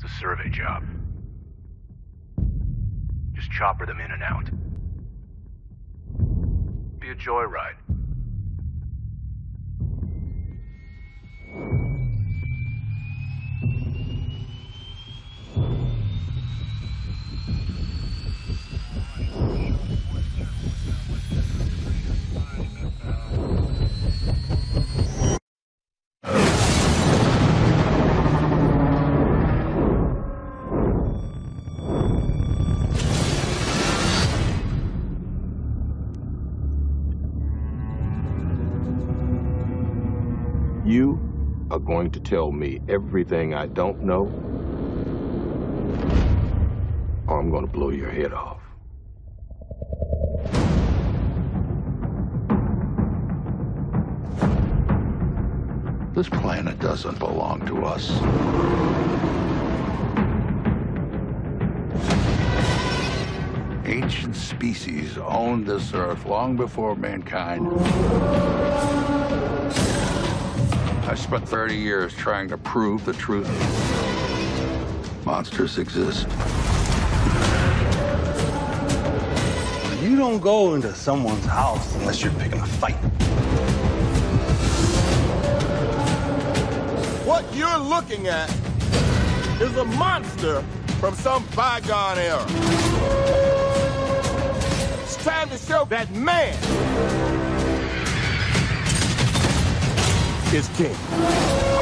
It's a survey job. Just chopper them in and out. Be a joyride. You are going to tell me everything I don't know, or I'm going to blow your head off. This planet doesn't belong to us. Ancient species owned this Earth long before mankind. I spent 30 years trying to prove the truth. Monsters exist. You don't go into someone's house unless you're picking a fight. What you're looking at is a monster from some bygone era. It's time to show that man is king.